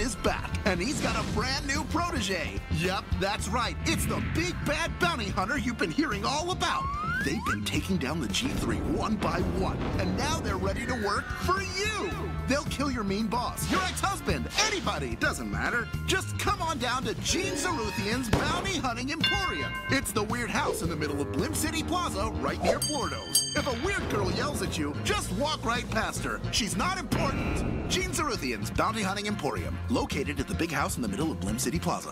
Is back, and he's got a brand new protege. Yep, that's right. It's the big bad bounty hunter you've been hearing all about. They've been taking down the G3 one by one, and now they're ready to work for you. They'll kill your mean boss, your ex-husband, anybody, doesn't matter. Just come on down to Gene Zaroothian's Bounty Hunting Emporium. It's the weird house in the middle of Blim City Plaza, right near Flordo's. If a weird yells at you, just walk right past her. She's not important. Gene Zaroothian's Bounty Hunting Emporium, located at the big house in the middle of Blim City Plaza.